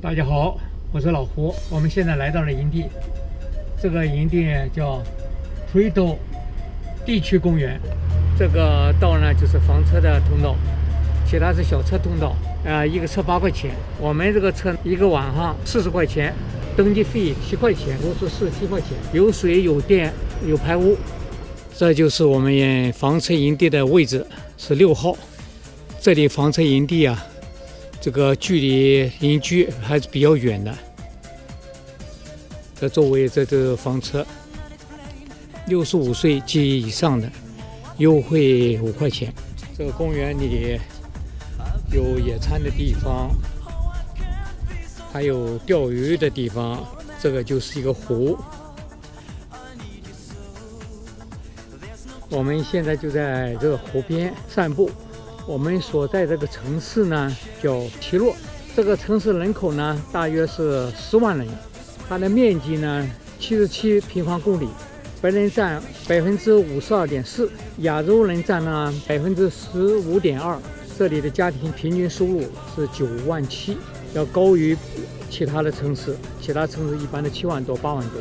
大家好，我是老胡。我们现在来到了营地，这个营地叫推斗地区公园。这个道呢就是房车的通道，其他是小车通道。啊，一个车八块钱，我们这个车一个晚上四十块钱，登记费七块钱，都是四十七块钱，有水有电有排污。这就是我们房车营地的位置，是六号。这里房车营地啊。这个距离邻居还是比较远的。这周围这这房车，六十五岁及以上的优惠五块钱。这个公园里有野餐的地方，还有钓鱼的地方。这个就是一个湖。我们现在就在这个湖边散步。我们所在这个城市呢，叫奇洛。这个城市人口呢，大约是十万人，它的面积呢，七十七平方公里，白人占百分之五十二点四，亚洲人占了百分之十五点二。这里的家庭平均收入是九万七，要高于其他的城市，其他城市一般的七万多、八万多。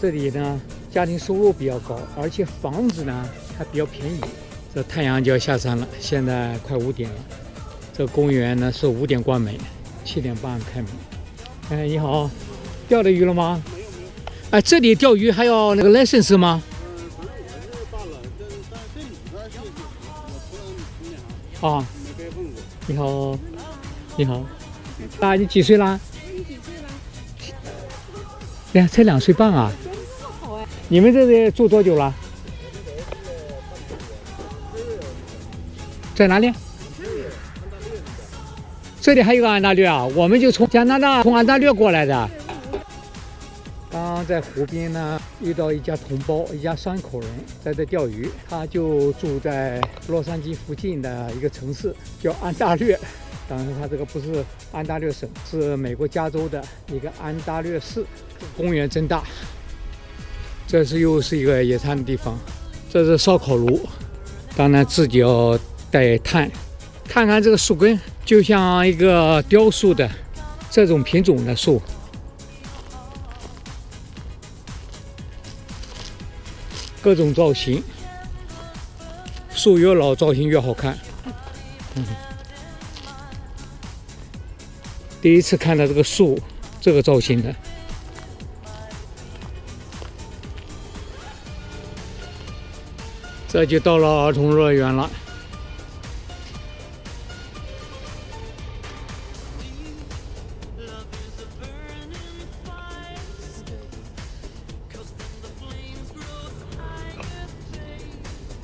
这里呢，家庭收入比较高，而且房子呢还比较便宜。这太阳就要下山了，现在快五点了。这公园呢是五点关门，七点半开门。哎，你好，钓的鱼了吗？没有没有。哎，这里钓鱼还要那个 license 吗？嗯，反正我是办了，但是但这里边是我从从哪？啊，没该问过。你好，你好。啊，你几岁啦？你几岁啦？哎呀，才两岁半啊。真是好哎。你们这里住多久了？在哪里？这里还有个安大略啊！我们就从加拿大从安大略过来的。刚在湖边呢，遇到一家同胞，一家三口人在这钓鱼。他就住在洛杉矶附近的一个城市，叫安大略。当然，他这个不是安大略省，是美国加州的一个安大略市。公园真大。这是又是一个野餐的地方，这是烧烤炉。当然自己要。带炭，看看这个树根，就像一个雕塑的这种品种的树，各种造型，树越老造型越好看。第一次看到这个树这个造型的，这就到了儿童乐园了。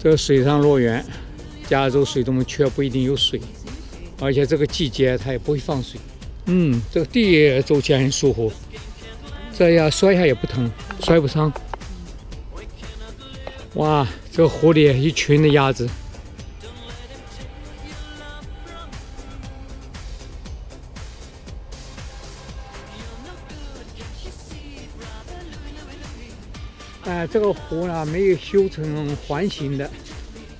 这个水上乐园，加州水这么缺，不一定有水，而且这个季节它也不会放水。嗯，这个地走起来很舒服，这样摔下也不疼，摔不伤。哇，这个湖里一群的鸭子。哎，这个湖呢没有修成环形的，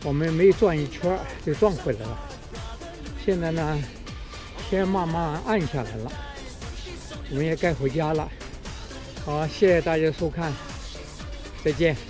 我们没转一圈就转回来了。现在呢，天慢慢暗下来了，我们也该回家了。好，谢谢大家收看，再见。